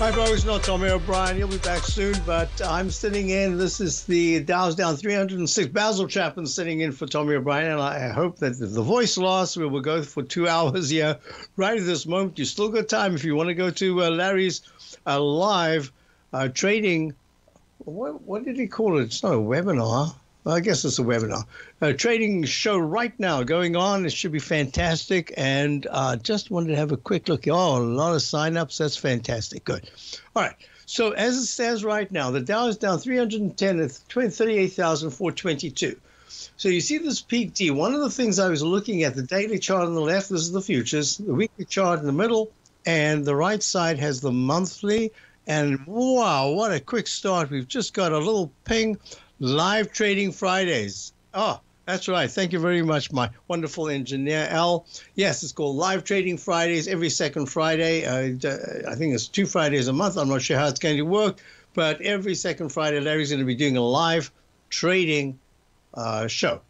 Hi, folks. Not Tommy O'Brien. He'll be back soon, but I'm sitting in. This is the Dow's down 306. Basil Chapman sitting in for Tommy O'Brien, and I hope that the voice lost. We will go for two hours here. Right at this moment, you still got time if you want to go to uh, Larry's uh, live uh, trading. What, what did he call it? It's not a webinar. I guess it's a webinar. A trading show right now going on. It should be fantastic. And uh, just wanted to have a quick look. Oh, a lot of signups. That's fantastic. Good. All right. So as it stands right now, the Dow is down 310 at 38,422. So you see this peak D. One of the things I was looking at, the daily chart on the left, this is the futures, the weekly chart in the middle, and the right side has the monthly. And wow, what a quick start. We've just got a little ping Live Trading Fridays. Oh, that's right. Thank you very much, my wonderful engineer, Al. Yes, it's called Live Trading Fridays every second Friday. Uh, I think it's two Fridays a month. I'm not sure how it's going to work, but every second Friday, Larry's going to be doing a live trading uh, show.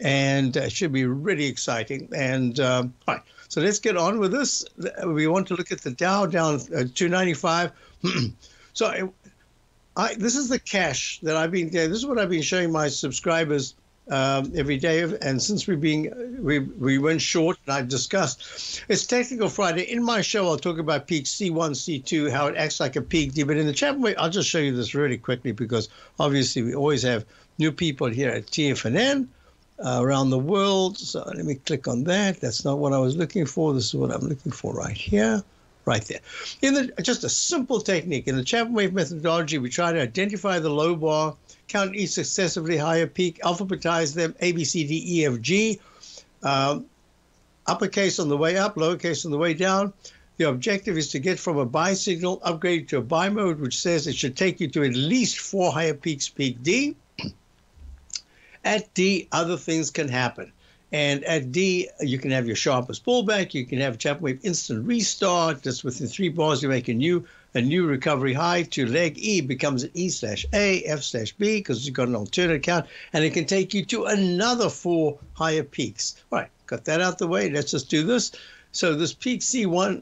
And it should be really exciting. And um, all right, so let's get on with this. We want to look at the Dow down uh, 295. so I, this is the cash that I've been. This is what I've been showing my subscribers um, every day. And since we being we we went short, and I've discussed it's Technical Friday. In my show, I'll talk about peak C1, C2, how it acts like a peak D. But in the chat, I'll just show you this really quickly because obviously we always have new people here at TFNN. Uh, around the world. So let me click on that. That's not what I was looking for. This is what I'm looking for right here right there. In the just a simple technique in the Chapman wave methodology, we try to identify the low bar, count each successively higher peak, alphabetize them A, B, C, D, E, F, G, um, uppercase on the way up, lowercase on the way down. The objective is to get from a buy signal upgrade to a buy mode, which says it should take you to at least four higher peaks, peak D. At D, other things can happen. And at D, you can have your sharpest pullback. You can have Chapman wave instant restart. Just within three bars, you make a new a new recovery high to leg E becomes an E slash A, F slash B, because you've got an alternate count, and it can take you to another four higher peaks. All right, got that out the way. Let's just do this. So this peak C1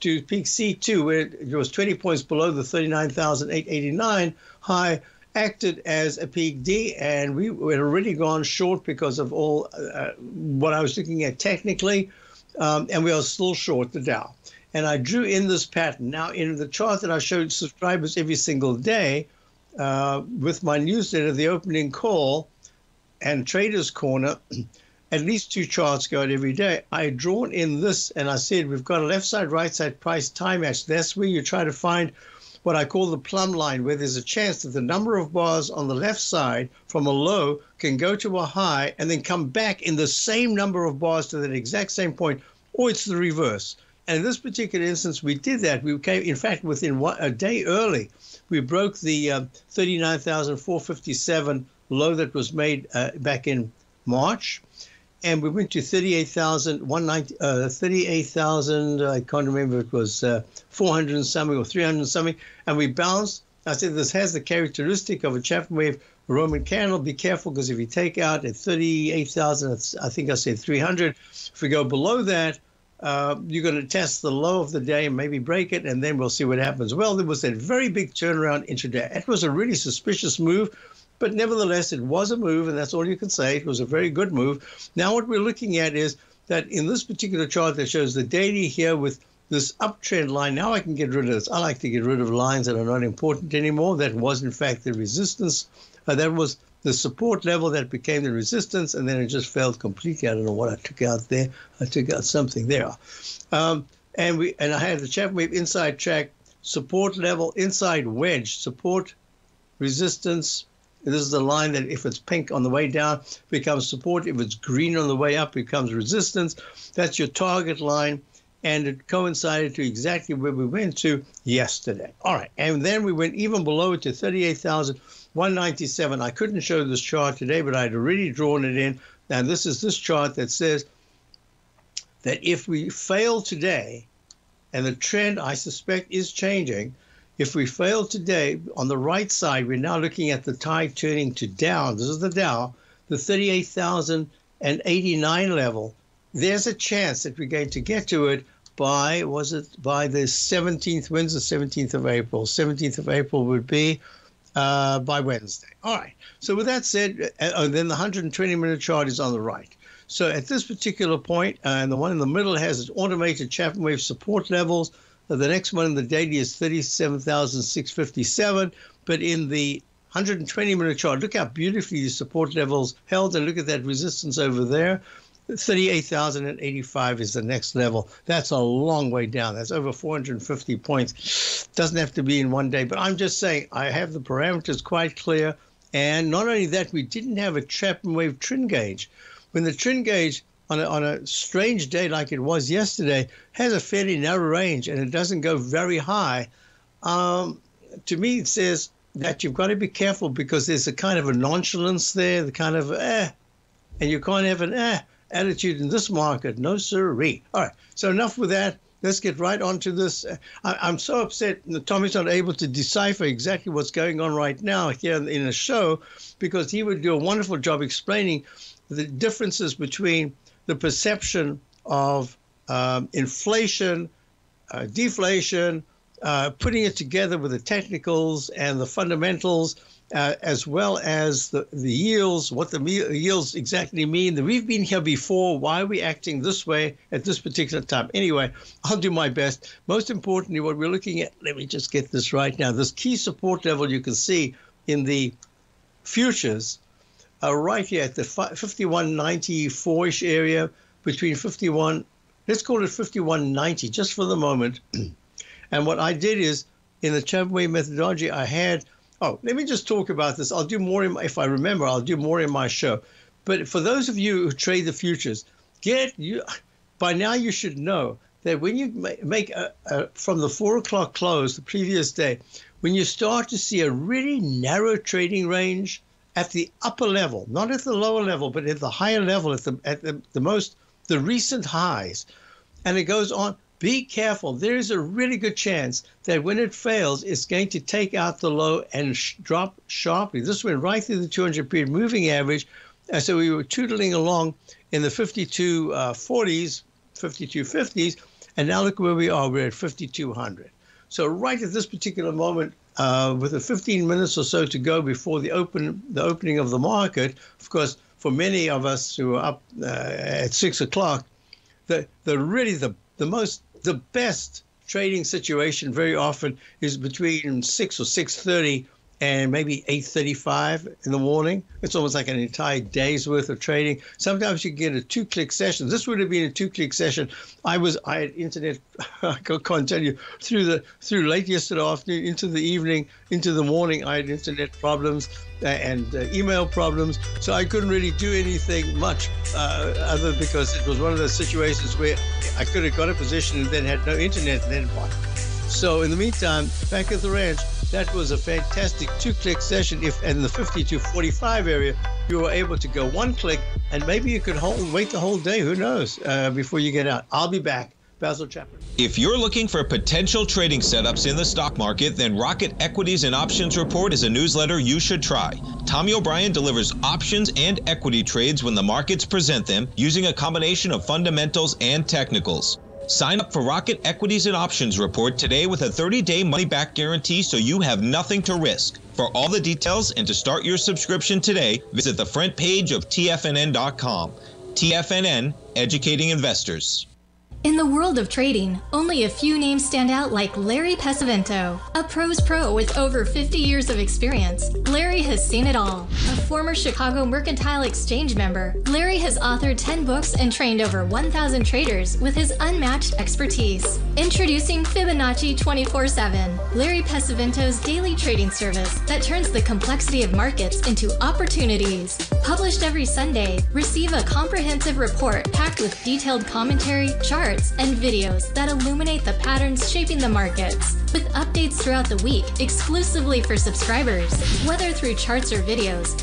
to peak C2, where it was 20 points below the 39,889 high, acted as a peak D, and we had already gone short because of all uh, what I was looking at technically, um, and we are still short the Dow. And I drew in this pattern. Now, in the chart that I showed subscribers every single day uh, with my newsletter, the opening call and Traders Corner, at least two charts go out every day. I drawn in this, and I said we've got a left side, right side price time match. That's where you try to find what I call the plumb line, where there's a chance that the number of bars on the left side from a low can go to a high and then come back in the same number of bars to that exact same point, or it's the reverse. And in this particular instance, we did that. We came, in fact, within one, a day early, we broke the uh, 39,457 low that was made uh, back in March and we went to 38,000, uh, 38,000, I can't remember, it was uh, 400 and something or 300 and something, and we bounced. I said, this has the characteristic of a Chapman wave Roman candle. Be careful because if you take out at 38,000, I think I said 300, if we go below that, uh, you're going to test the low of the day and maybe break it, and then we'll see what happens. Well, there was that very big turnaround intraday. It was a really suspicious move. But nevertheless, it was a move, and that's all you can say. It was a very good move. Now, what we're looking at is that in this particular chart that shows the daily here with this uptrend line, now I can get rid of this. I like to get rid of lines that are not important anymore. That was, in fact, the resistance. Uh, that was the support level that became the resistance, and then it just failed completely. I don't know what I took out there. I took out something there. Um, and we and I had the Chapman wave inside track support level, inside wedge, support, resistance, this is the line that if it's pink on the way down, becomes support. If it's green on the way up, becomes resistance. That's your target line. and it coincided to exactly where we went to yesterday. All right, and then we went even below it to 38,197. I couldn't show this chart today, but I'd already drawn it in. And this is this chart that says that if we fail today, and the trend I suspect is changing, if we fail today on the right side, we're now looking at the tide turning to down. This is the Dow, the 38,089 level. There's a chance that we're going to get to it by was it by the 17th? When's the 17th of April? 17th of April would be uh, by Wednesday. All right. So with that said, uh, uh then the 120 minute chart is on the right. So at this particular point, uh, and the one in the middle has its automated Chapman wave support levels. The next one in the daily is 37,657. But in the 120 minute chart, look how beautifully the support levels held, and look at that resistance over there. 38,085 is the next level. That's a long way down. That's over 450 points. Doesn't have to be in one day, but I'm just saying I have the parameters quite clear. And not only that, we didn't have a Chapman wave trend gauge. When the trend gauge on a, on a strange day like it was yesterday has a fairly narrow range and it doesn't go very high, um, to me it says that you've got to be careful because there's a kind of a nonchalance there, the kind of eh, and you can't have an eh attitude in this market. No, sirree. All right. So enough with that. Let's get right on to this. I, am so upset that Tommy's not able to decipher exactly what's going on right now here in the show because he would do a wonderful job explaining the differences between the perception of um, inflation, uh, deflation, uh, putting it together with the technicals and the fundamentals, uh, as well as the, the yields, what the yields exactly mean. We've been here before. Why are we acting this way at this particular time? Anyway, I'll do my best. Most importantly, what we're looking at, let me just get this right now. This key support level you can see in the futures are right here at the 5194-ish area between 51, let's call it 5190 just for the moment. and what I did is in the Chapman wave methodology, I had Oh, let me just talk about this. I'll do more in my, if I remember. I'll do more in my show. But for those of you who trade the futures, get you by now you should know that when you make a, a, from the four o'clock close the previous day, when you start to see a really narrow trading range at the upper level, not at the lower level, but at the higher level, at the at the, the most the recent highs, and it goes on be careful. There is a really good chance that when it fails, it's going to take out the low and sh- drop sharply. This went right through the 200 period moving average. And so we were tootling along in the 52 uh, 40s, 52 50s, and now look where we are. We're at 5200. So right at this particular moment, uh, with the 15 minutes or so to go before the open the opening of the market, of course, for many of us who are up uh, at six o'clock, the the really the the most the best trading situation very often is between 6 or 6.30 and maybe 8.35 in the morning. It's almost like an entire day's worth of trading. Sometimes you get a two-click session. This would have been a two-click session. I was I had internet. I can't tell you through the through late yesterday afternoon into the evening into the morning. I had internet problems uh, and uh, email problems, so I couldn't really do anything much uh, other because it was one of those situations where I could have got a position and then had no internet and then what. So in the meantime, back at the ranch, that was a fantastic two-click session. If in the 50 to 45 area, you were able to go one click, and maybe you could hold, wait the whole day. Who knows? Uh, before you get out, I'll be back. Basil Chapman. If you're looking for potential trading setups in the stock market, then Rocket Equities and Options Report is a newsletter you should try. Tommy O'Brien delivers options and equity trades when the markets present them using a combination of fundamentals and technicals. Sign up for Rocket Equities and Options Report today with a 30 day money back guarantee so you have nothing to risk. For all the details and to start your subscription today, visit the front page of TFNN.com. TFNN, educating investors. In the world of trading, only a few names stand out like Larry Pesavento, a pros pro with over 50 years of experience. Larry has seen it all. Former Chicago Mercantile Exchange member, Larry has authored 10 books and trained over 1,000 traders with his unmatched expertise. Introducing Fibonacci 24 7, Larry Pesavento's daily trading service that turns the complexity of markets into opportunities. Published every Sunday, receive a comprehensive report packed with detailed commentary, charts, and videos that illuminate the patterns shaping the markets. With updates throughout the week exclusively for subscribers. Whether through charts or videos,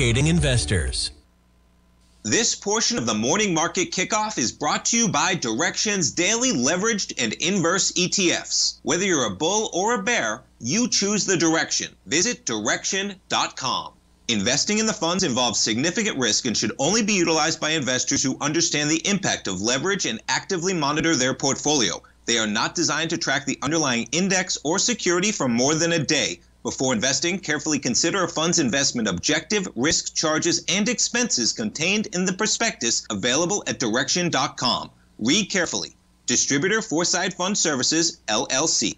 educating investors. This portion of the morning market kickoff is brought to you by Direxion's daily leveraged and inverse ETFs. Whether you're a bull or a bear, you choose the direction. Visit direxion.com. Investing in the funds involves significant risk and should only be utilized by investors who understand the impact of leverage and actively monitor their portfolio. They are not designed to track the underlying index or security for more than a day. Before investing, carefully consider a fund's investment objective, risk, charges, and expenses contained in the prospectus available at direxion.com. Read carefully. Distributor Foreside Fund Services, LLC.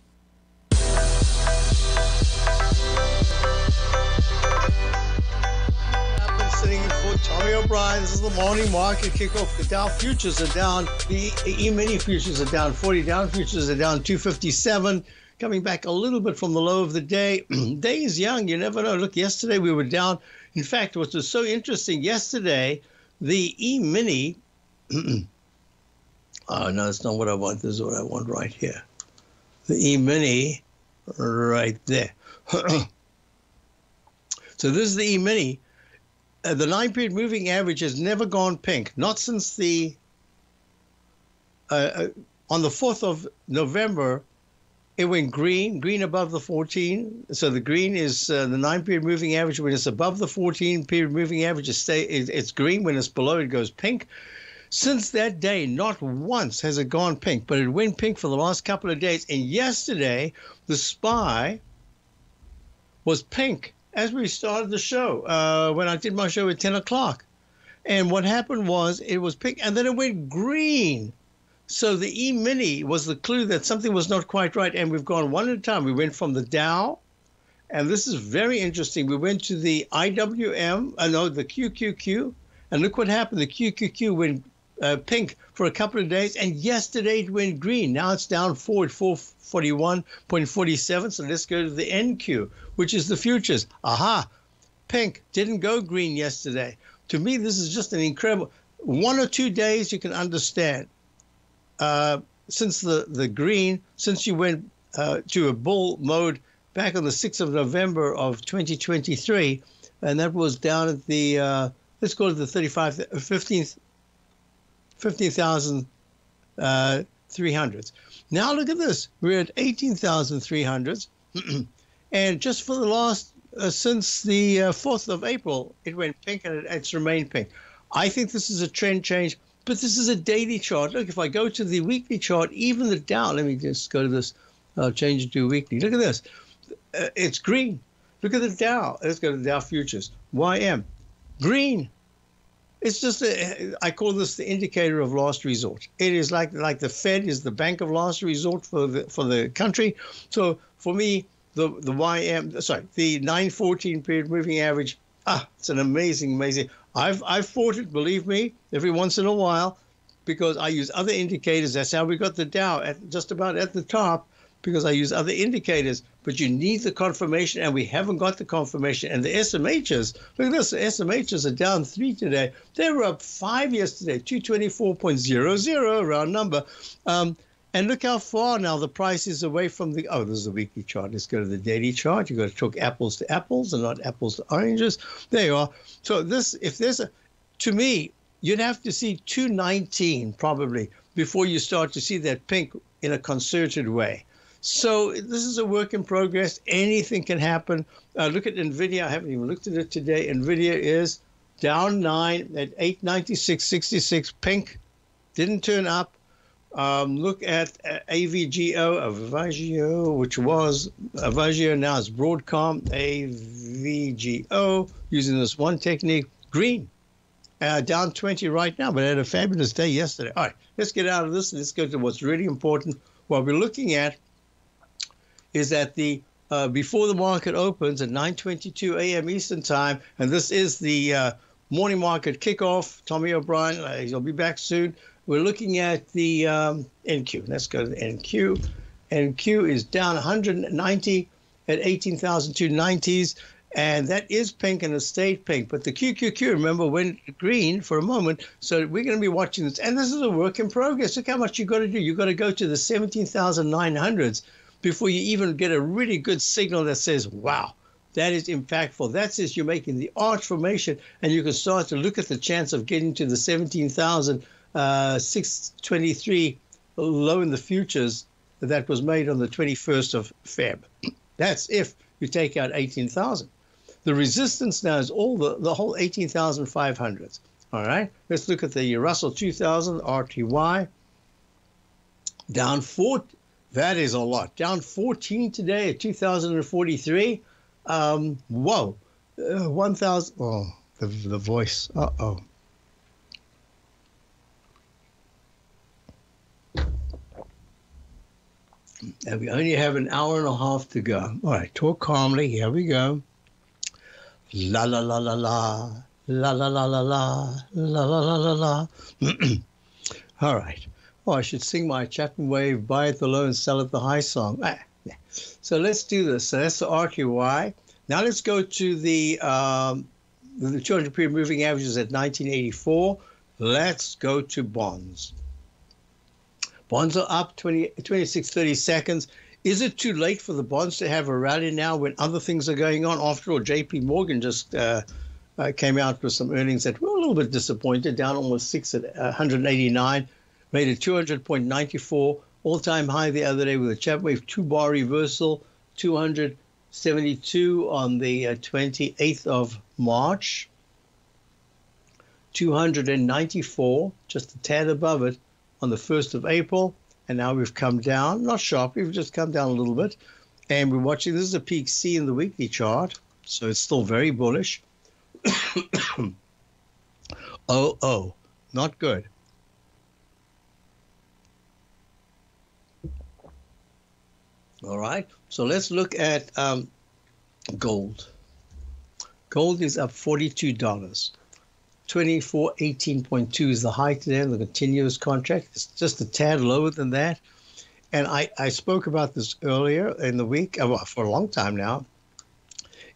I've been sitting in for Tommy O'Brien. This is the morning market kickoff. The Dow futures are down. The E-mini futures are down 40. Down futures are down 257 coming back a little bit from the low of the day. day is young. You never know. Look, yesterday we were down. In fact, what was so interesting yesterday, the E Mini. oh, no, that's not what I want. This is what I want right here. The E Mini right there. so this is the E Mini. Uh, the nine period moving average has never gone pink, not since the. Uh, uh, on the 4th of November, it went green, green above the 14. So the green is uh, the nine period moving average. When it's above the 14 period moving average, it stay, it, it's green. When it's below, it goes pink. Since that day, not once has it gone pink, but it went pink for the last couple of days. And yesterday, the SPY was pink as we started the show uh, when I did my show at 10 o'clock. And what happened was it was pink and then it went green. So the E mini was the clue that something was not quite right. And we've gone one at a time. We went from the Dow, and this is very interesting. We went to the IWM, uh, no, the QQQ, and look what happened. The QQQ went uh, pink for a couple of days, and yesterday it went green. Now it's down forward 441.47. So let's go to the NQ, which is the futures. Aha, pink didn't go green yesterday. To me, this is just an incredible. One or two days you can understand. Uh, since the, the green, since you went uh, to a bull mode back on the 6th of November of 2023, and that was down at the, uh, let's go to the 35, 15th, 15,300s. Uh, now look at this. We're at 18,300s. And just for the last, uh, since the uh, 4th of April, it went pink and it, it's remained pink. I think this is a trend change, but this is a daily chart. Look, if I go to the weekly chart, even the Dow, let me just go to this, I'll change it to weekly. Look at this. Uh, it's green. Look at the Dow. Let's go to the Dow futures. YM, green. It's just a, I call this the indicator of last resort. It is like like the Fed is the bank of last resort for the for the country. So for me, the the YM sorry the 914 period moving average. Ah, it's an amazing, amazing. I've I've fought it, believe me, every once in a while, because I use other indicators. That's how we got the Dow at just about at the top because I use other indicators, but you need the confirmation, and we haven't got the confirmation. And the SMHs, look at this, the SMHs are down three today. They were up five yesterday, 224.00, round number. Um, and look how far now the price is away from the. Oh, there's the weekly chart. Let's go to the daily chart. You've got to talk apples to apples and not apples to oranges. There you are. So, this, if there's a, to me, you'd have to see 219 probably before you start to see that pink in a concerted way. So this is a work in progress. Anything can happen. Uh, look at NVIDIA. I haven't even looked at it today. NVIDIA is down nine at 896.66. Pink didn't turn up. Um, look at uh, AVGO, Avago, which was Avago, now it's Broadcom, AVGO, using this one technique, green. Uh, down 20 right now, but had a fabulous day yesterday. All right, let's get out of this and let's go to what's really important. What we're looking at is that the uh, before the market opens at 9:22 a.m. Eastern Time, and this is the uh, morning market kickoff. Tommy O'Brien, uh, he'll be back soon. We're looking at the um, NQ. Let's go to the NQ. NQ is down 190 at 18,290s, and that is pink and a stayed pink. But the QQQ, remember, went green for a moment. So we're going to be watching this, and this is a work in progress. Look how much you got to do. You got to go to the 17,900s before you even get a really good signal that says, wow, that is impactful. That says you're making the arch formation, and you can start to look at the chance of getting to the 17,623 uh, low in the futures that was made on the 21st of Feb. That's if you take out 18,000. The resistance now is all the, the whole 18,500s. All right, let's look at the Russell 2000 RTY down four that is a lot. Down 14 today at 2,043. Um, whoa. Uh, 1,000. Oh, the, the voice. Uh oh. And we only have an hour and a half to go. All right, talk calmly. Here we go. La la la la la. La la la la la. La la la la la. All right. Oh, I should sing my Chapman Wave, buy it the low and sell it the high song. Ah, yeah. So let's do this. So that's the RTY. Now let's go to the um, the 200 period moving averages at 1984. Let's go to bonds. Bonds are up 20, 26, 30 seconds. Is it too late for the bonds to have a rally now when other things are going on? After all, JP Morgan just uh, uh, came out with some earnings that were a little bit disappointed, down almost six at 189 made a 200.94 all-time high the other day with a Chapman Wave two-bar reversal, 272 on the uh, 28th of March, 294, just a tad above it on the 1st of April, and now we've come down, not sharply, we've just come down a little bit, and we're watching, this is a peak C in the weekly chart, so it's still very bullish. oh, oh, not good. All right. So let's look at um, gold. Gold is up $42. 2418.2 is the high today in the continuous contract. It's just a tad lower than that. And I, I spoke about this earlier in the week, uh, for a long time now.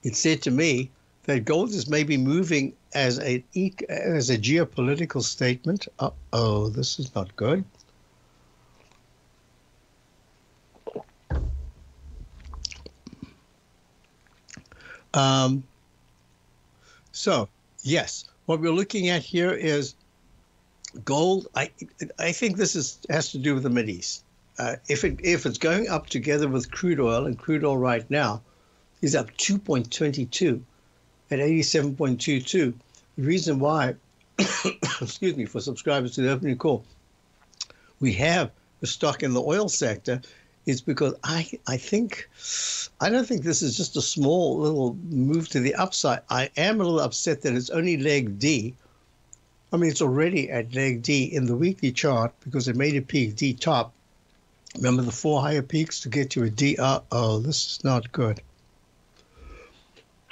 It said to me that gold is maybe moving as a as a geopolitical statement. Uh oh, this is not good. Um, so, yes, what we're looking at here is gold. I I think this is has to do with the Mid East. Uh, if it if it's going up together with crude oil and crude oil right now, is up 2.22 at 87.22. The reason why, excuse me, for subscribers to the opening call, we have a stock in the oil sector is because I I think I don't think this is just a small little move to the upside. I am a little upset that it's only leg D. I mean, it's already at leg D in the weekly chart because it made a peak D top. Remember the four higher peaks to get to a D. Uh oh, this is not good.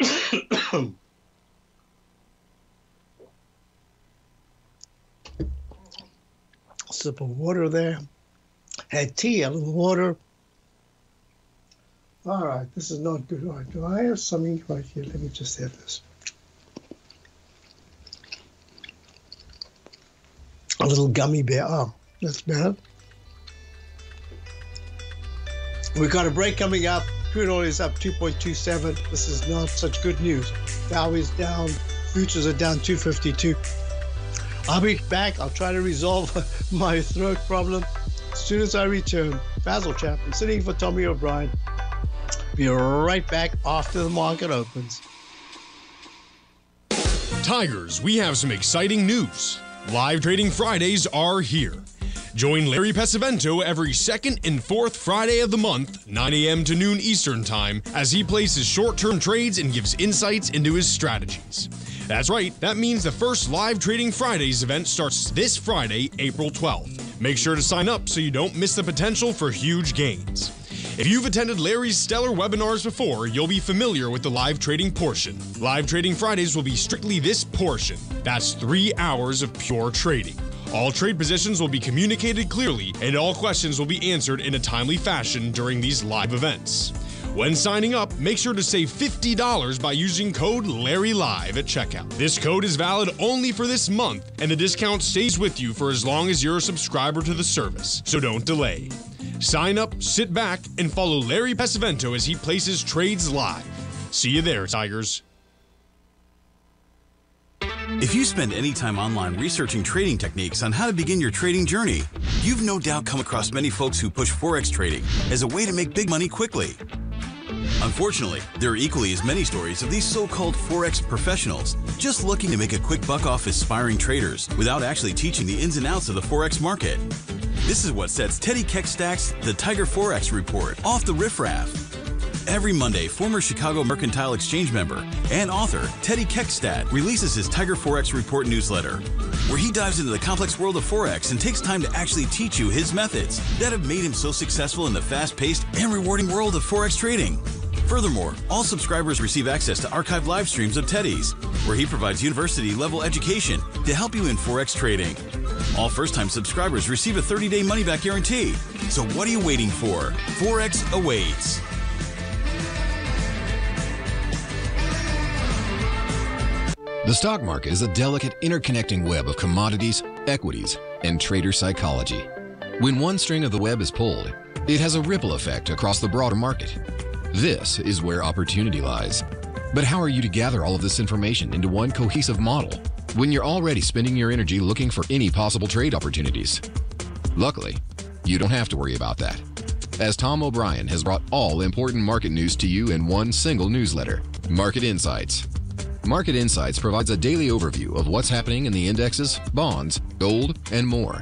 Sip of water there. Had tea, a little water. All right, this is not good. All right, do I have something right here? Let me just have this. A little gummy bear. Oh, that's bad. We've got a break coming up. Crude oil is up 2.27. This is not such good news. Dow is down. Futures are down 252. I'll be back. I'll try to resolve my throat problem as soon as I return. Basil Chapman sitting for Tommy O'Brien. Be right back after the market opens. Tigers, we have some exciting news. Live Trading Fridays are here. Join Larry Pesavento every second and fourth Friday of the month, 9 a.m. to noon Eastern Time, as he places short term trades and gives insights into his strategies. That's right, that means the first Live Trading Fridays event starts this Friday, April 12th. Make sure to sign up so you don't miss the potential for huge gains. If you've attended Larry's stellar webinars before, you'll be familiar with the live trading portion. Live Trading Fridays will be strictly this portion. That's three hours of pure trading. All trade positions will be communicated clearly, and all questions will be answered in a timely fashion during these live events. When signing up, make sure to save $50 by using code LarryLive at checkout. This code is valid only for this month, and the discount stays with you for as long as you're a subscriber to the service, so don't delay. Sign up, sit back, and follow Larry Pesavento as he places trades live. See you there, Tigers. If you spend any time online researching trading techniques on how to begin your trading journey, you've no doubt come across many folks who push Forex trading as a way to make big money quickly. Unfortunately, there are equally as many stories of these so-called Forex professionals just looking to make a quick buck off aspiring traders without actually teaching the ins and outs of the Forex market. This is what sets Teddy Keckstadt's The Tiger Forex Report off the riffraff. Every Monday, former Chicago Mercantile Exchange member and author Teddy Keckstadt releases his Tiger Forex Report newsletter, where he dives into the complex world of Forex and takes time to actually teach you his methods that have made him so successful in the fast paced and rewarding world of Forex trading. Furthermore, all subscribers receive access to archived live streams of Teddy's, where he provides university level education to help you in Forex trading. All first time subscribers receive a 30 day money back guarantee. So, what are you waiting for? Forex awaits. The stock market is a delicate interconnecting web of commodities, equities, and trader psychology. When one string of the web is pulled, it has a ripple effect across the broader market. This is where opportunity lies. But how are you to gather all of this information into one cohesive model when you're already spending your energy looking for any possible trade opportunities? Luckily, you don't have to worry about that, as Tom O'Brien has brought all important market news to you in one single newsletter Market Insights. Market Insights provides a daily overview of what's happening in the indexes, bonds, gold, and more.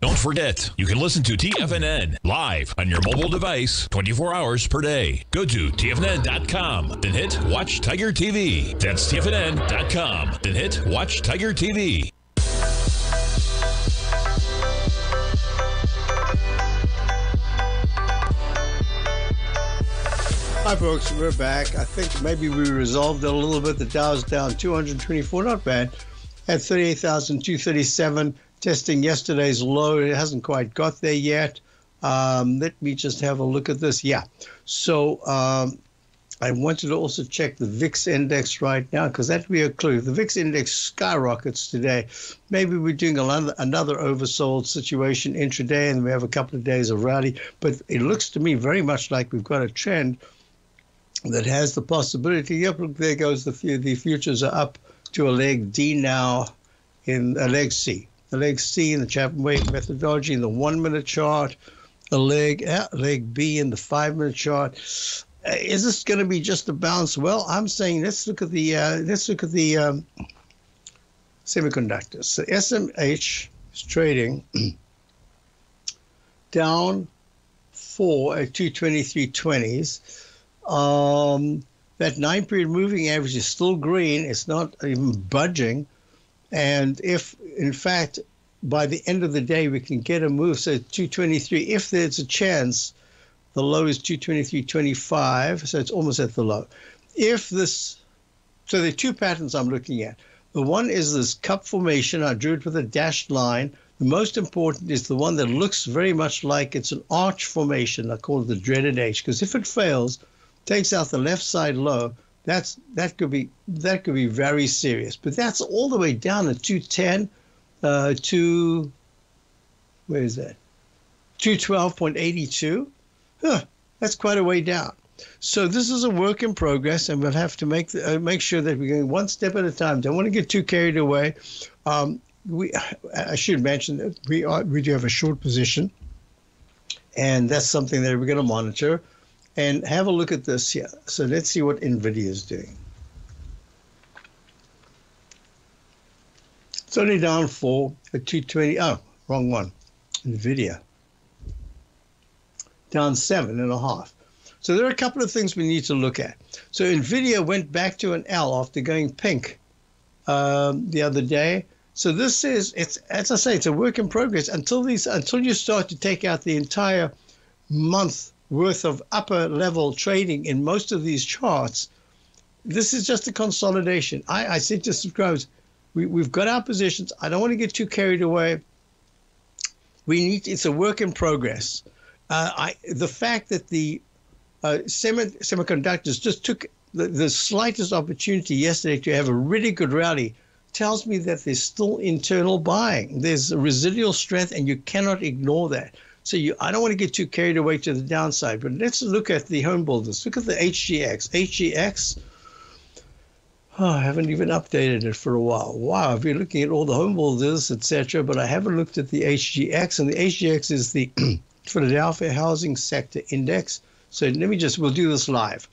Don't forget, you can listen to TFNN live on your mobile device 24 hours per day. Go to TFNN.com, then hit Watch Tiger TV. That's TFNN.com, then hit Watch Tiger TV. Hi, folks. We're back. I think maybe we resolved it a little bit. The Dow's down 224, not bad, at 38,237 testing yesterday's low. It hasn't quite got there yet. Um, let me just have a look at this. Yeah. So um, I wanted to also check the VIX index right now because that'd be a clue. The VIX index skyrockets today. Maybe we're doing another, another oversold situation intraday and we have a couple of days of rally. But it looks to me very much like we've got a trend that has the possibility. Yep, look, there goes the, the futures are up to a leg D now in a leg C. The leg C in the Chapman Wave methodology in the one minute chart, a leg, leg B in the five minute chart. Uh, is this going to be just a bounce? Well, I'm saying let's look at the uh, let's look at the um, semiconductors. So SMH is trading down four at 223.20s. Um, that nine period moving average is still green. It's not even budging. And if, in fact, by the end of the day, we can get a move, so 223, if there's a chance, the low is 223.25, so it's almost at the low. If this, so there are two patterns I'm looking at. The one is this cup formation. I drew it with a dashed line. The most important is the one that looks very much like it's an arch formation. I call it the dreaded H, because if it fails, takes out the left side low, that's that could be that could be very serious. But that's all the way down to 210 uh, to where is that? 212.82. Huh, that's quite a way down. So this is a work in progress, and we'll have to make the, uh, make sure that we're going one step at a time. Don't want to get too carried away. Um, we I should mention that we are we do have a short position, and that's something that we're going to monitor. And have a look at this here. So let's see what NVIDIA is doing. It's only down four at 220. Oh, wrong one. NVIDIA. Down seven and a half. So there are a couple of things we need to look at. So NVIDIA went back to an L after going pink um, the other day. So this is it's as I say, it's a work in progress until these until you start to take out the entire month worth of upper level trading in most of these charts, this is just a consolidation. I, I said to subscribers, we, we've got our positions. I don't want to get too carried away. We need it's a work in progress. Uh, I the fact that the uh, semi, semiconductors just took the, the slightest opportunity yesterday to have a really good rally tells me that there's still internal buying. There's a residual strength, and you cannot ignore that. So you, I don't want to get too carried away to the downside, but let's look at the home builders. Look at the HGX. HGX, oh, I haven't even updated it for a while. Wow, I've been looking at all the home builders, etc., but I haven't looked at the HGX, and the HGX is the Philadelphia Housing Sector Index. So let me just, we'll do this live.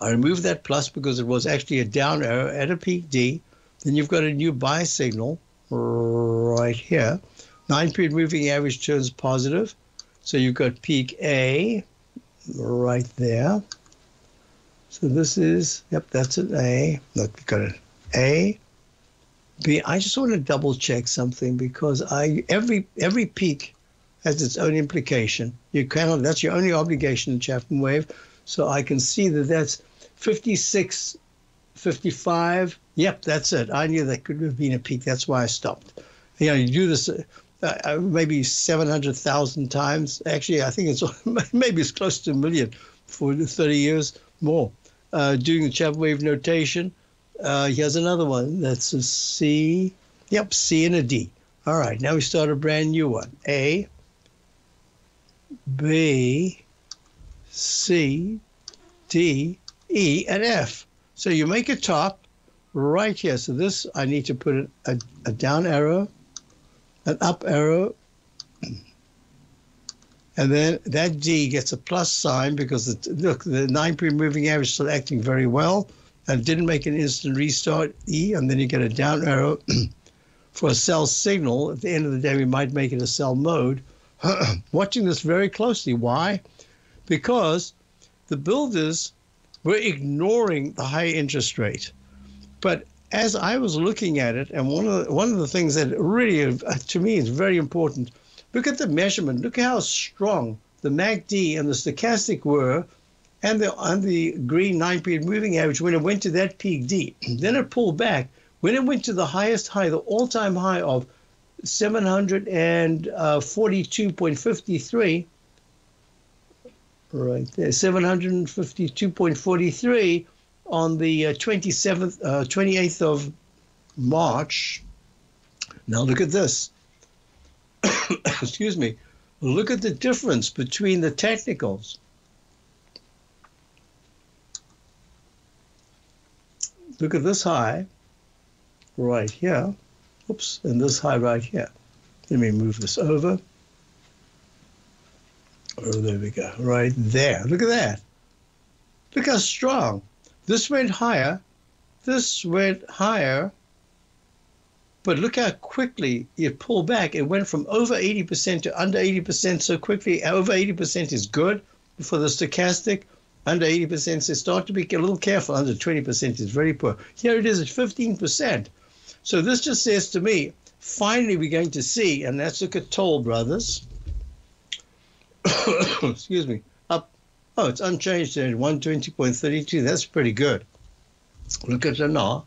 I removed that plus because it was actually a down arrow at a peak D. Then you've got a new buy signal right here. Nine period moving average turns positive. So you've got peak A right there. So this is, yep, that's an A. Look, we've got an A, B. I just want to double check something because I every every peak has its own implication. You cannot, that's your only obligation in Chapman Wave. So I can see that that's 56, 55. Yep, that's it. I knew that could have been a peak. That's why I stopped. You know, you do this uh, uh, maybe 700,000 times. Actually, I think it's maybe it's close to a million for 30 years more. Uh, doing the Chapman wave notation. Uh, here's another one. That's a C. Yep, C and a D. All right, now we start a brand new one. A, B, C, D, E, and F. So you make a top right here. So this, I need to put a, a down arrow an up arrow, and then that D gets a plus sign because the, look, the nine period moving average is still acting very well and didn't make an instant restart E, and then you get a down arrow for a sell signal. At the end of the day, we might make it a sell mode. Watching this very closely. Why? Because the builders were ignoring the high interest rate. But as I was looking at it, and one of the, one of the things that really, uh, to me, is very important. Look at the measurement. Look how strong the MACD and the stochastic were, and the on the green nine period moving average when it went to that peak D. then it pulled back. When it went to the highest high, the all time high of 742.53, right there, 752.43 on the uh, 27th, uh, 28th of March. Now look at this. Excuse me. Look at the difference between the technicals. Look at this high right here. Oops, and this high right here. Let me move this over. Oh, there we go. Right there. Look at that. Look how strong. This went higher. This went higher. But look how quickly it pulled back. It went from over 80% to under 80% so quickly. Over 80% is good for the stochastic. Under 80% says start to be a little careful. Under 20% is very poor. Here it is at 15%. So this just says to me, finally we're going to see, and let's look at Toll Brothers. Excuse me. Up. Oh, it's unchanged at 120.32. That's pretty good. Look at the.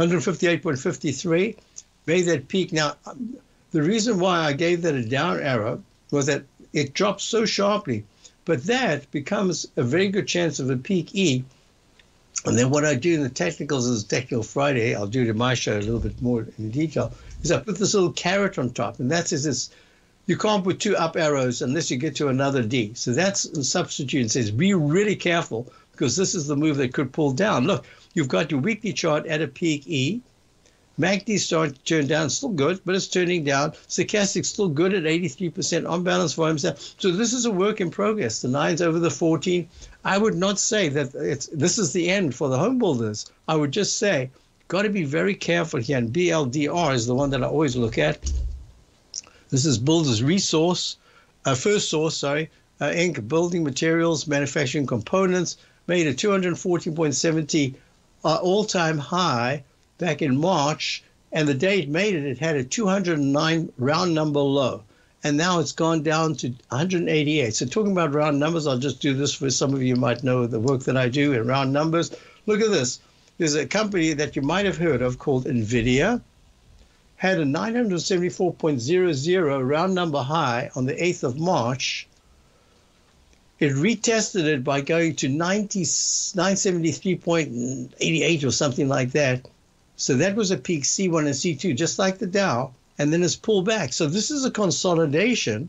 158.53 made that peak. Now, the reason why I gave that a down arrow was that it dropped so sharply, but that becomes a very good chance of a peak E. And then what I do in the technicals is Technical Friday, I'll do it in my show a little bit more in detail, is I put this little caret on top, and that says this, you can't put two up arrows unless you get to another D. So that's a substitute and says be really careful because this is the move that could pull down. Look, you've got your weekly chart at a peak E. MACD starting to turn down, still good, but it's turning down. Stochastic still good at 83% on balance volumes down. So this is a work in progress. The nine's over the 14. I would not say that it's this is the end for the home builders. I would just say, got to be very careful here. And BLDR is the one that I always look at. This is Builders Resource, uh, First Source, sorry, uh, Inc. Building Materials, Manufacturing Components made a 240.70 uh, all-time high back in March, and the day it made it, it had a 209 round number low. And now it's gone down to 188. So, talking about round numbers, I'll just do this for some of you might know the work that I do in round numbers. Look at this. There's a company that you might have heard of called NVIDIA, had a 974.00 round number high on the 8th of March. It retested it by going to 90, 973.88 or something like that so that was a peak C1 and C2, just like the Dow, and then it's pulled back. So this is a consolidation.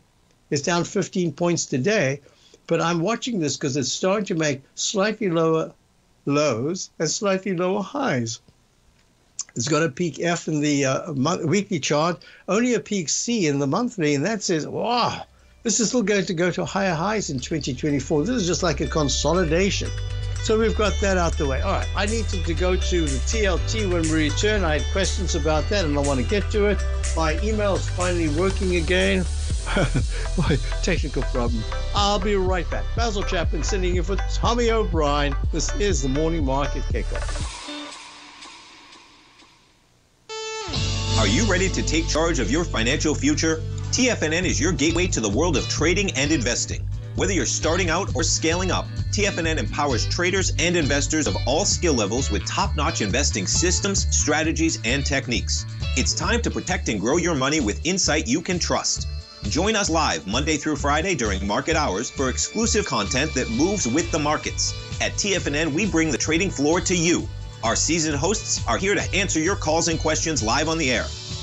It's down 15 points today, but I'm watching this because it's starting to make slightly lower lows and slightly lower highs. It's got a peak F in the uh, weekly chart, only a peak C in the monthly, and that says, wow, this is still going to go to higher highs in 2024. This is just like a consolidation. So we've got that out the way. All right, I needed to go to the TLT when we return. I had questions about that and I want to get to it. My email is finally working again. My technical problem. I'll be right back. Basil Chapman sending in for Tommy O'Brien. This is the Morning Market Kickoff. Are you ready to take charge of your financial future? TFNN is your gateway to the world of trading and investing. Whether you're starting out or scaling up, TFNN empowers traders and investors of all skill levels with top notch investing systems, strategies, and techniques. It's time to protect and grow your money with insight you can trust. Join us live Monday through Friday during market hours for exclusive content that moves with the markets. At TFNN, we bring the trading floor to you. Our seasoned hosts are here to answer your calls and questions live on the air.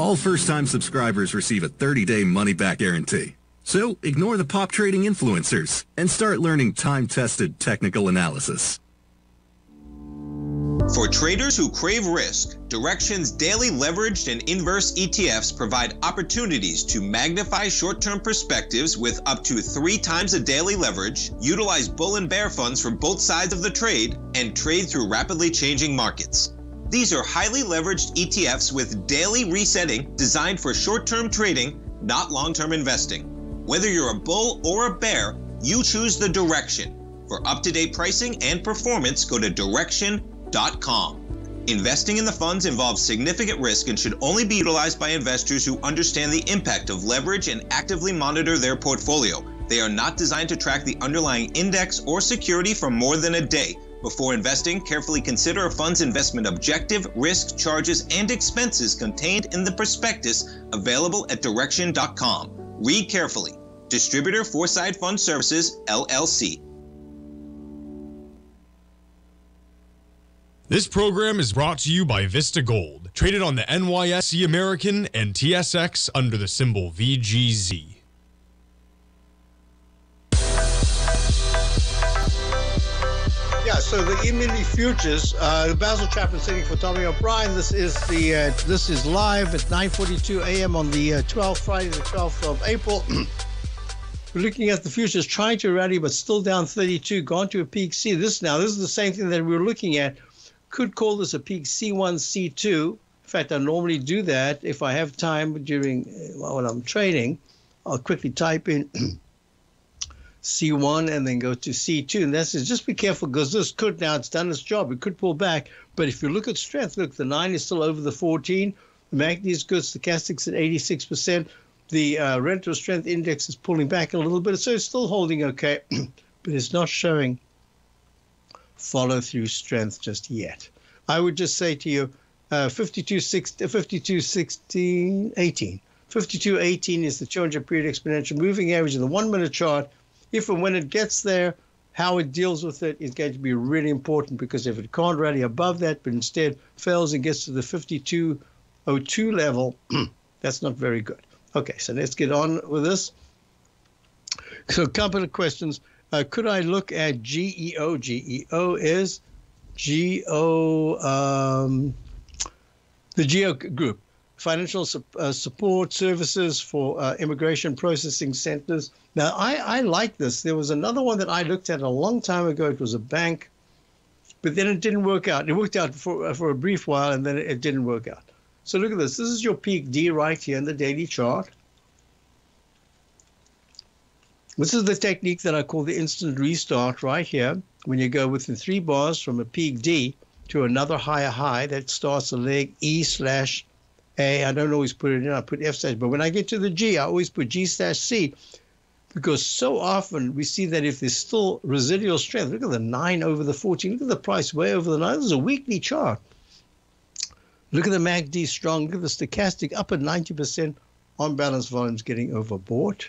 All first-time subscribers receive a 30-day money-back guarantee. So ignore the pop trading influencers and start learning time-tested technical analysis. For traders who crave risk, Direxion's daily leveraged and inverse ETFs provide opportunities to magnify short term perspectives with up to three times a daily leverage, utilize bull and bear funds from both sides of the trade, and trade through rapidly changing markets. These are highly leveraged ETFs with daily resetting designed for short term trading, not long term investing. Whether you're a bull or a bear, you choose the direction. For up to date pricing and performance, go to direxion.com. Investing in the funds involves significant risk and should only be utilized by investors who understand the impact of leverage and actively monitor their portfolio. They are not designed to track the underlying index or security for more than a day. Before investing, carefully consider a fund's investment objective, risk, charges, and expenses contained in the prospectus available at direxion.com. Read carefully. Distributor Foreside Fund Services, LLC. This program is brought to you by Vista Gold, traded on the NYSE American and TSX under the symbol VGZ. So the E-mini futures, uh, Basil Chapman sitting for Tommy O'Brien. This is the uh, this is live at 9:42 a.m. on the uh, 12th Friday, the 12th of April. We're looking at the futures trying to rally, but still down 32, gone to a peak C. This now, this is the same thing that we were looking at could call this a peak C1, C2. In fact, I normally do that if I have time during uh, when I'm trading. I'll quickly type in C1 and then go to C2. And that's just be careful because this could now it's done its job. It could pull back. But if you look at strength, look, the 9 is still over the 14. The MACD is good. Stochastics at 86%. The uh, relative strength index is pulling back a little bit. So it's still holding okay, but it's not showing follow through strength just yet. I would just say to you, uh, 52, 60, 52, 16, 18. 52, 18 is the 200 period exponential moving average in the one minute chart. If and when it gets there, how it deals with it is going to be really important because if it can't rally above that, but instead fails and gets to the 5202 level, that's not very good. Okay, so let's get on with this. So, a couple of questions. Uh, could I look at GEO? GEO is GEO, um, the GEO group, financial su- uh, support services for uh, immigration processing centers. Now, I, I like this. There was another one that I looked at a long time ago. It was a bank, but then it didn't work out. It worked out for, uh, for a brief while, and then it, it didn't work out. So look at this. This is your peak D right here in the daily chart. This is the technique that I call the instant restart right here. When you go within three bars from a peak D to another higher high, that starts a leg E slash A. I don't always put it in, I put F slash, but when I get to the G, I always put G slash C because so often we see that if there's still residual strength, look at the 9 over the 14, look at the price way over the 9. This is a weekly chart. Look at the MACD strong, look at the stochastic up at 90% on balance volumes getting overbought.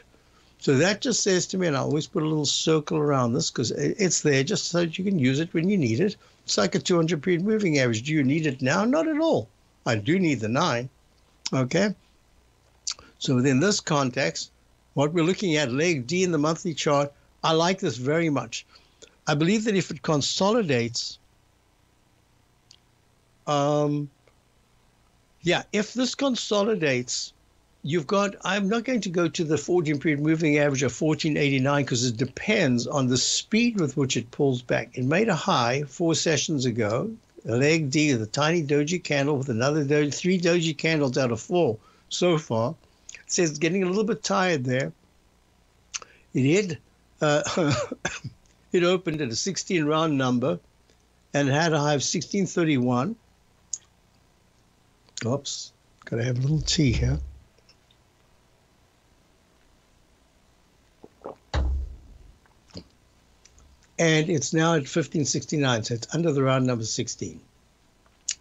So that just says to me, and I always put a little circle around this because it's there just so that you can use it when you need it. It's like a 200 period moving average. Do you need it now? Not at all. I do need the nine. Okay. So within this context, what we're looking at, leg D in the monthly chart, I like this very much. I believe that if it consolidates, um, yeah, if this consolidates you've got, I'm not going to go to the 14 period moving average of 1489 because it depends on the speed with which it pulls back. It made a high four sessions ago, leg D, the tiny doji candle with another doji, three doji candles out of four so far. It says getting a little bit tired there. It hit, uh, it opened at a 16 round number and had a high of 1631. Oops, got to have a little tea here. And it's now at 1569, so it's under the round number 16.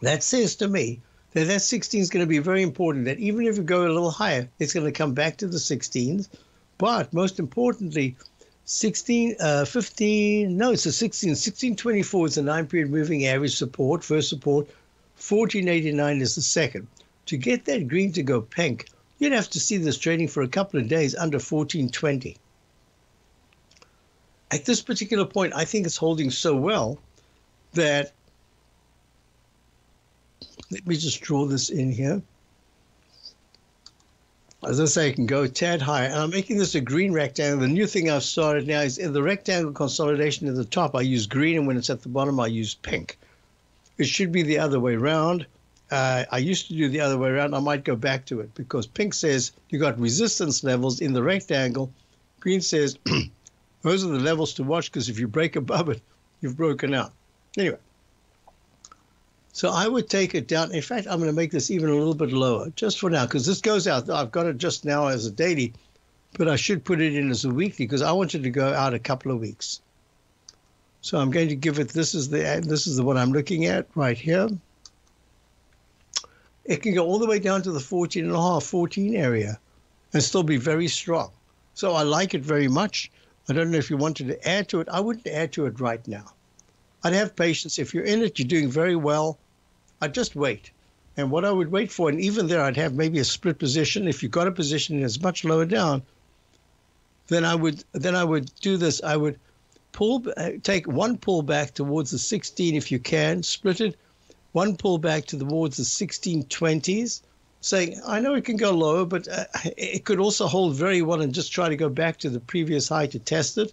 That says to me that that 16 is going to be very important, that even if you go a little higher, it's going to come back to the 16s. But most importantly, 16, uh, 15, no, it's a 16. 1624 is the nine period moving average support, first support. 1489 is the second. To get that green to go pink, you'd have to see this trading for a couple of days under 1420. At this particular point, I think it's holding so well that let me just draw this in here. As I say, I can go a tad higher. And I'm making this a green rectangle. The new thing I've started now is in the rectangle consolidation at the top, I use green, and when it's at the bottom, I use pink. It should be the other way around. Uh, I used to do the other way around. I might go back to it because pink says you got resistance levels in the rectangle. Green says those are the levels to watch because if you break above it, you've broken out. Anyway, so I would take it down. In fact, I'm going to make this even a little bit lower just for now because this goes out. I've got it just now as a daily, but I should put it in as a weekly because I want it to go out a couple of weeks. So I'm going to give it. This is the this is the one I'm looking at right here. It can go all the way down to the 14 and a half, 14 area, and still be very strong. So I like it very much. I don't know if you wanted to add to it. I wouldn't add to it right now. I'd have patience. If you're in it, you're doing very well. I'd just wait. And what I would wait for, and even there, I'd have maybe a split position. If you got a position that's much lower down, then I would then I would do this. I would pull uh, take one pull back towards the 16 if you can, split it, one pull back towards the 1620s, saying I know it can go lower, but uh, it could also hold very well and just try to go back to the previous high to test it.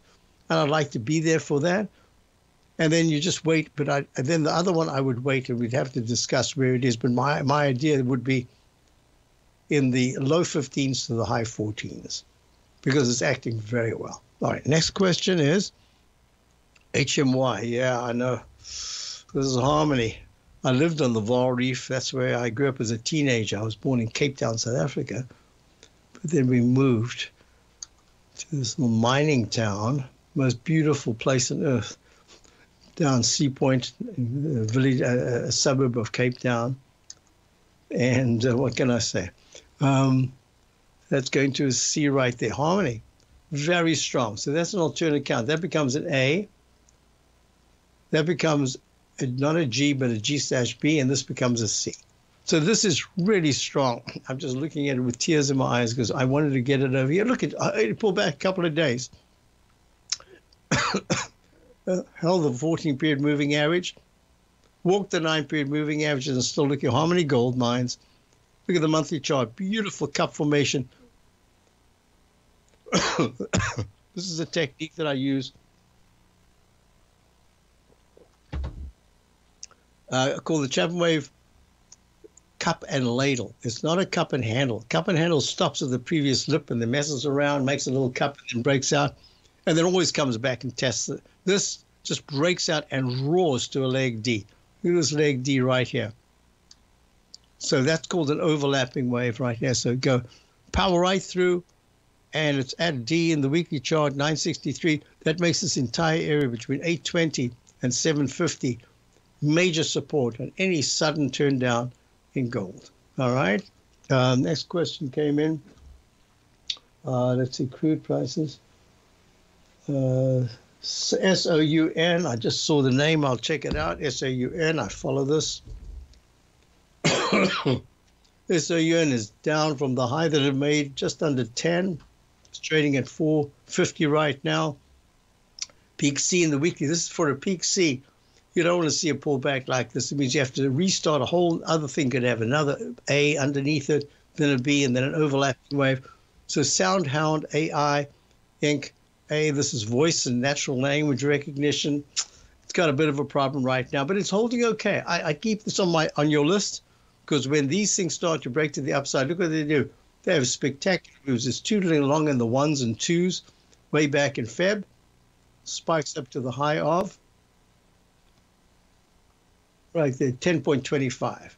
And I'd like to be there for that and then you just wait. But I, then the other one I would wait, and we'd have to discuss where it is. But my my idea would be in the low 15s to the high 14s because it's acting very well. All right, next question is HMY. Yeah, I know. This is Harmony. I lived on the Vaal Reef. That's where I grew up as a teenager. I was born in Cape Town, South Africa. But then we moved to this little mining town, most beautiful place on earth down Sea Point, a village, a, a suburb of Cape Town. And uh, what can I say? Um, that's going to C right there. Harmony, very strong. So that's an alternate count. That becomes an A. That becomes not a G, but a G slash B, and this becomes a C. So this is really strong. I'm just looking at it with tears in my eyes because I wanted to get it over here. Look at it pulled back a couple of days. uh, held the 14 period moving average, walked the 9 period moving averages, and still look at Harmony Gold Mines. Look at the monthly chart. Beautiful cup formation. this is a technique that I use. Uh, called the Chapman Wave cup and ladle. It's not a cup and handle. Cup and handle stops at the previous lip and then messes around, makes a little cup, and then breaks out, and then always comes back and tests it. This just breaks out and roars to a leg D. This leg D right here. So that's called an overlapping wave right here. So go power right through, and it's at D in the weekly chart, 963. That makes this entire area between 820 and 750 major support on any sudden turn down in gold. All right. Uh, next question came in. Uh, let's see, crude prices. Uh, S O U N. I just saw the name. I'll check it out. S O U N. I follow this. S O U N is down from the high that it made just under 10. It's trading at 450 right now. Peak C in the weekly. This is for a peak C. You don't want to see a pullback like this. It means you have to restart a whole other thing. Could have another A underneath it, then a B, and then an overlapping wave. So SoundHound AI Inc A. this is voice and natural language recognition. It's got a bit of a problem right now, but it's holding okay. I, I keep this on my on your list because when these things start to break to the upside, look what they do. They have spectacular moves. It's tootling along in the ones and twos way back in Feb, spikes up to the high of right there, 10.25.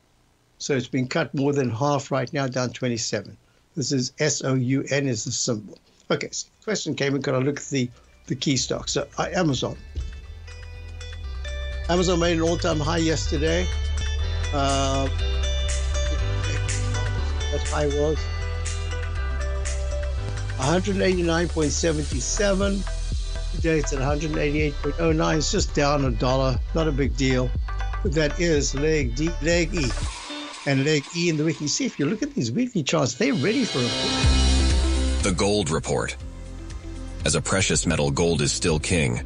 So it's been cut more than half right now, down 27. This is S O U N is the symbol. Okay, so the question came in, could I look at the, the key stocks? So uh, Amazon, Amazon made an all-time high yesterday. Uh, that high was 189.77. Today it's at 188.09. It's just down a dollar. Not a big deal. That is leg D, leg E, and leg E in the weekly. See if you look at these weekly charts, they're ready for a. The Gold Report. As a precious metal, gold is still king.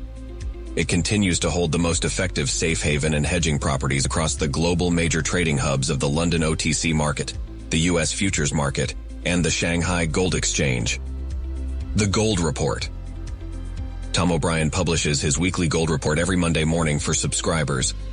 It continues to hold the most effective safe haven and hedging properties across the global major trading hubs of the London OTC market, the US futures market, and the Shanghai Gold Exchange. The Gold Report. Tom O'Brien publishes his weekly gold report every Monday morning for subscribers,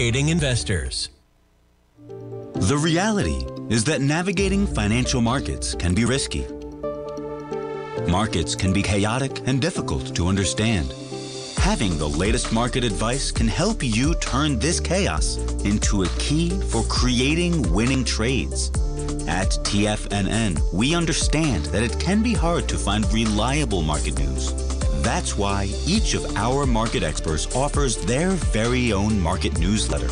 educating investors. The reality is that navigating financial markets can be risky. Markets can be chaotic and difficult to understand. Having the latest market advice can help you turn this chaos into a key for creating winning trades. At TFNN, we understand that it can be hard to find reliable market news. That's why each of our market experts offers their very own market newsletter.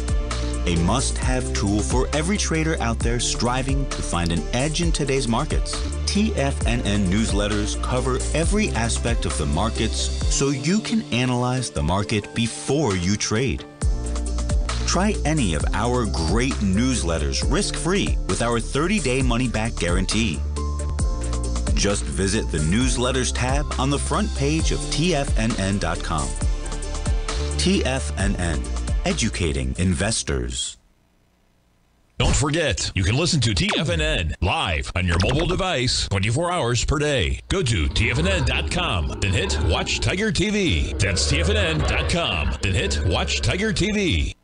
A must have tool for every trader out there striving to find an edge in today's markets. TFNN newsletters cover every aspect of the markets so you can analyze the market before you trade. Try any of our great newsletters risk free with our 30 day money back guarantee. Just visit the newsletters tab on the front page of TFNN.com. TFNN, educating investors. Don't forget, you can listen to TFNN live on your mobile device 24 hours per day. Go to TFNN.com, then hit Watch Tiger TV. That's TFNN.com, then hit Watch Tiger TV.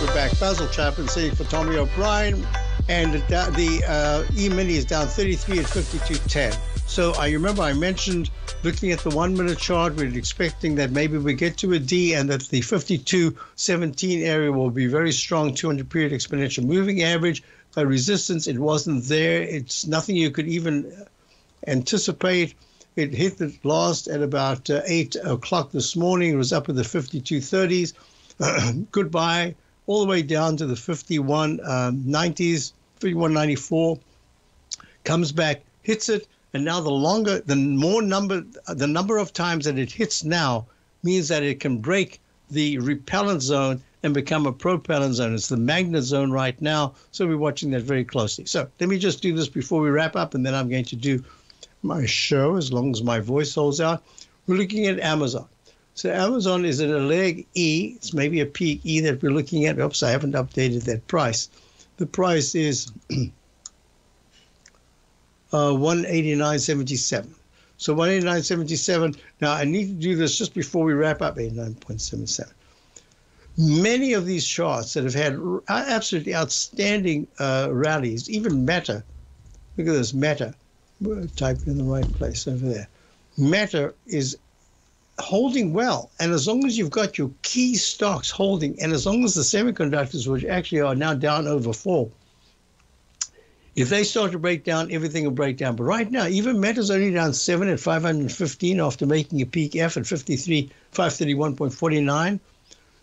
We're back. Basil Chapman sitting for Tommy O'Brien, and the, uh, E-mini is down 33 at 52.10. So I remember I mentioned looking at the one minute chart, we're expecting that maybe we get to a D and that the 52.17 area will be very strong 200 period exponential moving average. A resistance, it wasn't there. It's nothing you could even anticipate. It hit the last at about uh, 8 o'clock this morning. It was up in the 52.30s. Goodbye, all the way down to the 51.90s, um, 51.94. Comes back, hits it, and now the longer, the more number, the number of times that it hits now means that it can break the repellent zone and become a propellant zone. It's the magnet zone right now. So we're watching that very closely. So let me just do this before we wrap up, and then I'm going to do my show as long as my voice holds out. We're looking at Amazon. So Amazon is at a leg E. It's maybe a peak E that we're looking at. Oops, I haven't updated that price. The price is uh, 189.77. So 189.77. Now I need to do this just before we wrap up. 89.77. Many of these charts that have had absolutely outstanding uh, rallies, even Meta. Look at this Meta. Type in the right place over there. Meta is holding well. And as long as you've got your key stocks holding, and as long as the semiconductors, which actually are now down over four, if they start to break down, everything will break down. But right now, even Meta's only down seven at 515 after making a peak F at 53, 531.49.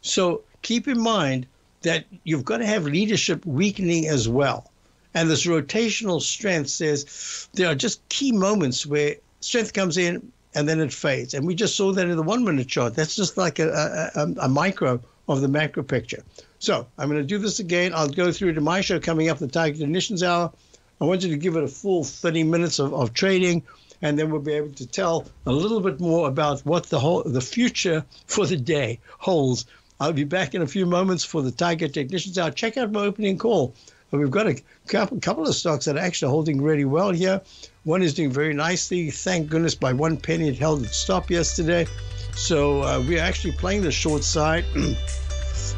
So keep in mind that you've got to have leadership weakening as well. And this rotational strength says there are just key moments where strength comes in and then it fades. And we just saw that in the one minute chart. That's just like a, a, a micro of the macro picture. So I'm going to do this again. I'll go through to my show coming up, the Tiger Technicians Hour. I want you to give it a full 30 minutes of, of trading, and then we'll be able to tell a little bit more about what the whole the future for the day holds. I'll be back in a few moments for the Tiger Technicians Hour. Check out my opening call. We've got a couple, couple of stocks that are actually holding really well here. One is doing very nicely. Thank goodness by one penny it held its stop yesterday. So uh, we're actually playing the short side.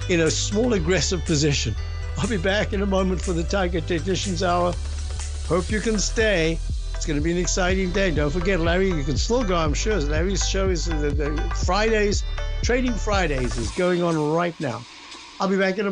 in a small aggressive position. I'll be back in a moment for the Tiger Technicians Hour. Hope you can stay. It's going to be an exciting day. Don't forget, Larry, you can still go, I'm sure. Larry's show is the, the Fridays, Trading Fridays is going on right now. I'll be back in a moment.